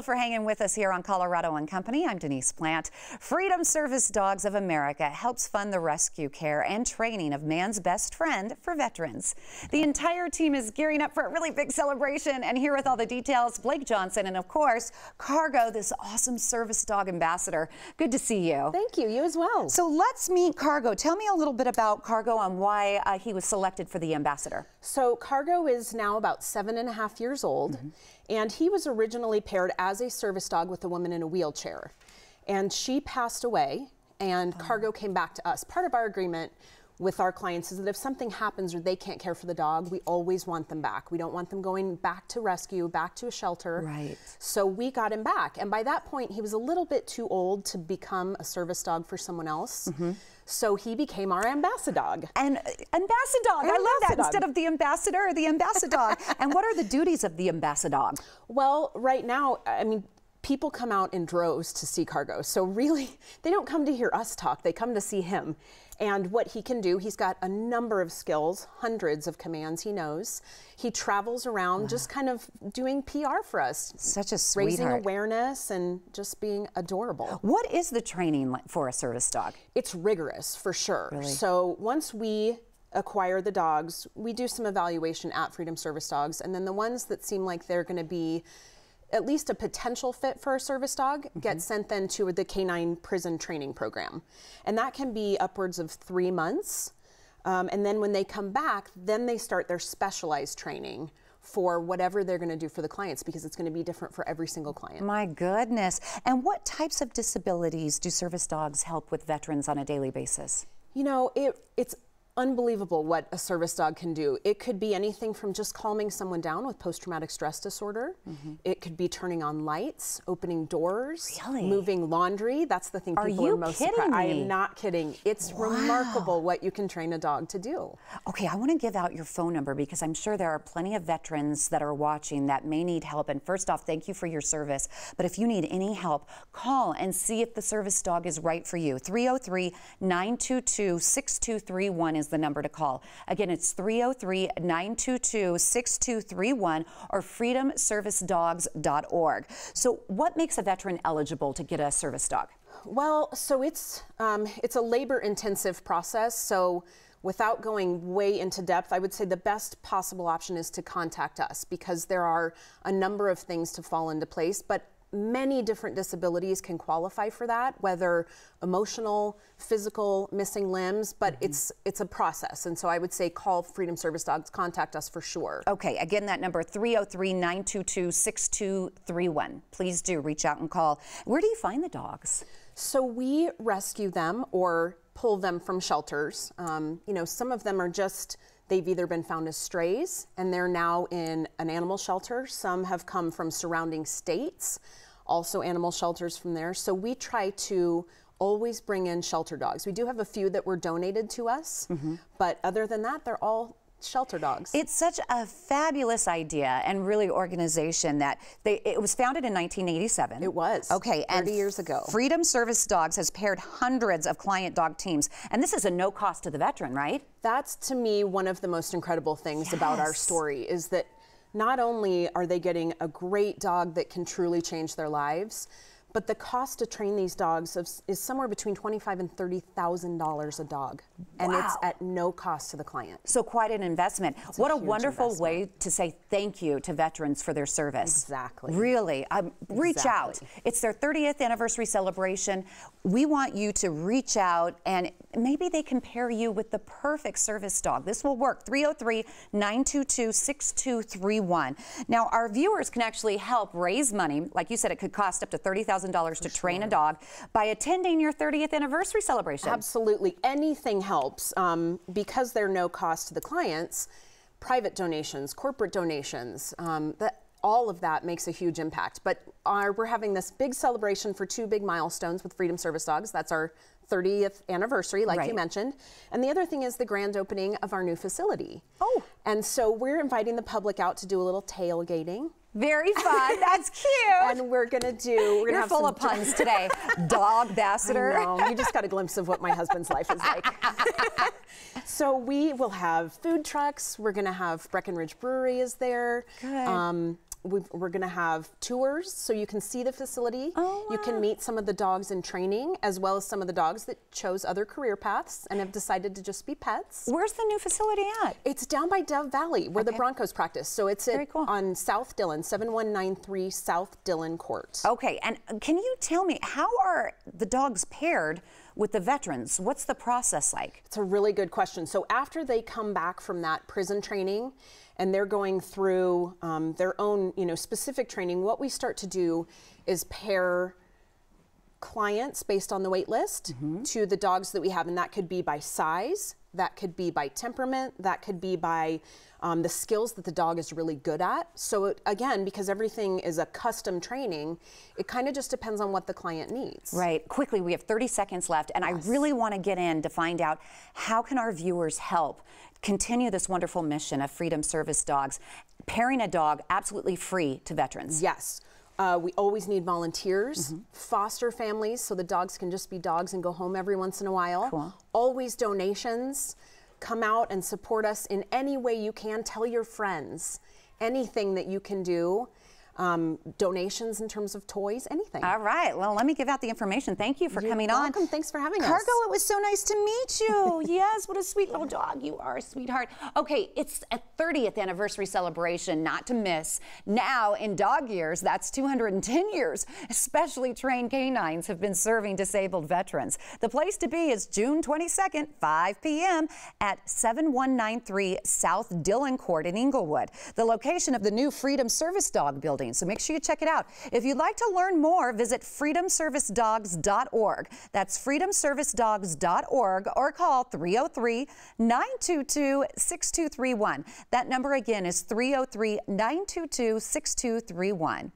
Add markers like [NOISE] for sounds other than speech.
For hanging with us here on Colorado and Company. I'm Denise Plante. Freedom Service Dogs of America helps fund the rescue care and training of man's best friend for veterans. The entire team is gearing up for a really big celebration and here with all the details, Blake Johnson and of course, Cargo, this awesome service dog ambassador. Good to see you. Thank you, you as well. So let's meet Cargo. Tell me a little bit about Cargo and why uh, he was selected for the ambassador. So Cargo is now about seven and a half years old. Mm -hmm. And he was originally paired as a service dog with a woman in a wheelchair. And she passed away, and oh. Cargo came back to us. Part of our agreement with our clients is that if something happens or they can't care for the dog, we always want them back. We don't want them going back to rescue, back to a shelter. Right. So we got him back. And by that point, he was a little bit too old to become a service dog for someone else. Mm -hmm. So he became our ambassador. Dog. And uh, ambassador, dog, I love that. Instead of the ambassador, the ambassador. [LAUGHS] and what are the duties of the ambassador? Well, right now, I mean, people come out in droves to see Cargo. So really, [LAUGHS] they don't come to hear us talk, they come to see him. And what he can do, he's got a number of skills, hundreds of commands he knows. He travels around wow. just kind of doing PR for us. Such a sweetheart. Raising awareness and just being adorable. What is the training for a service dog? It's rigorous for sure. Really? So once we acquire the dogs, we do some evaluation at Freedom Service Dogs, and then the ones that seem like they're going to be at least a potential fit for a service dog mm -hmm. gets sent then to the canine prison training program. And that can be upwards of three months. Um, and then when they come back, then they start their specialized training for whatever they're going to do for the clients because it's going to be different for every single client. My goodness. And what types of disabilities do service dogs help with veterans on a daily basis? You know, it, it's unbelievable what a service dog can do. It could be anything from just calming someone down with post traumatic stress disorder. Mm -hmm. It could be turning on lights, opening doors, really? moving laundry. That's the thing are people are most kidding. I am not kidding. It's wow. remarkable what you can train a dog to do. Okay, I want to give out your phone number because I'm sure there are plenty of veterans that are watching that may need help. And first off, thank you for your service. But if you need any help, call and see if the service dog is right for you. 303 922 6231 is the number to call. Again, it's 303 922 6231 or freedomservicedogs.org. So, what makes a veteran eligible to get a service dog? Well, so it's um, it's a labor intensive process. So without going way into depth, I would say the best possible option is to contact us because there are a number of things to fall into place. But many different disabilities can qualify for that, whether emotional, physical, missing limbs, but mm-hmm. it's it's a process. And so I would say call Freedom Service Dogs, contact us for sure. Okay, again that number 303-922-6231. Please do reach out and call. Where do you find the dogs? So we rescue them or pull them from shelters. Um, you know, some of them are just They've either been found as strays and they're now in an animal shelter. Some have come from surrounding states, also animal shelters from there. So we try to always bring in shelter dogs. We do have a few that were donated to us, mm -hmm. but other than that, they're all shelter dogs. It's such a fabulous idea and really organization that they, it was founded in 1987. It was. Okay, 30 and years ago. Freedom Service Dogs has paired hundreds of client dog teams, and this is a no cost to the veteran, right? That's to me one of the most incredible things yes. about our story is that not only are they getting a great dog that can truly change their lives, but the cost to train these dogs is somewhere between twenty-five and thirty thousand dollars a dog, and wow. it's at no cost to the client. So quite an investment. It's what a, a wonderful investment. way to say thank you to veterans for their service. Exactly. Really, um, reach exactly. out. It's their 30th anniversary celebration. We want you to reach out, and maybe they can pair you with the perfect service dog. This will work. 303-922-6231. Now, our viewers can actually help raise money. Like you said, it could cost up to 30000 $1,000 to train a dog by attending your 30th anniversary celebration. Absolutely. Anything helps um, because they're no cost to the clients. Private donations, corporate donations, um, that all of that makes a huge impact. But our, we're having this big celebration for two big milestones with Freedom Service Dogs. That's our 30th anniversary, like right. you mentioned. And the other thing is the grand opening of our new facility. Oh. And so we're inviting the public out to do a little tailgating. Very fun. [LAUGHS] That's cute. and we're gonna do. We're gonna You're have full of puns today. [LAUGHS] Dog ambassador. You just got a glimpse of what my husband's life is like. [LAUGHS] so we will have food trucks. We're gonna have Breckenridge Brewery is there. Good. Um, we've, we're going to have tours so you can see the facility. Oh, You can meet some of the dogs in training as well as some of the dogs that chose other career paths and have decided to just be pets. Where's the new facility at? It's down by Dove Valley where the Broncos practice. So it's at, cool. on South Dillon, 7193 South Dillon Court. Okay, and uh, can you tell me how are the dogs paired with the veterans? What's the process like? It's a really good question. So after they come back from that prison training and they're going through um, their own, you know, specific training, what we start to do is pair clients based on the wait list to the dogs that we have, and that could be by size, that could be by temperament, that could be by um, the skills that the dog is really good at. So it, again, because everything is a custom training, it kind of just depends on what the client needs. Right. Quickly, we have 30 seconds left, and I really want to get in to find out how can our viewers help continue this wonderful mission of Freedom Service Dogs, pairing a dog absolutely free to veterans. Yes. Uh, we always need volunteers, Mm-hmm. foster families, so the dogs can just be dogs and go home every once in a while. Cool. Always donations. Come out and support us in any way you can. Tell your friends anything that you can do. Um, donations in terms of toys, anything. All right. Well, let me give out the information. Thank you for You're coming welcome. on. Thanks for having us. Cargo, it was so nice to meet you. [LAUGHS] yes, what a sweet little dog. You are sweetheart. Okay, it's a 30th anniversary celebration, not to miss. Now, in dog years, that's 210 years. Specially trained canines have been serving disabled veterans. The place to be is June 22nd, 5 p.m. at 7193 South Dillon Court in Englewood, the location of the new Freedom Service Dog building. So make sure you check it out. If you'd like to learn more, visit freedomservicedogs.org. That's freedomservicedogs.org or call 303 922 6231. That number again is 303 922 6231.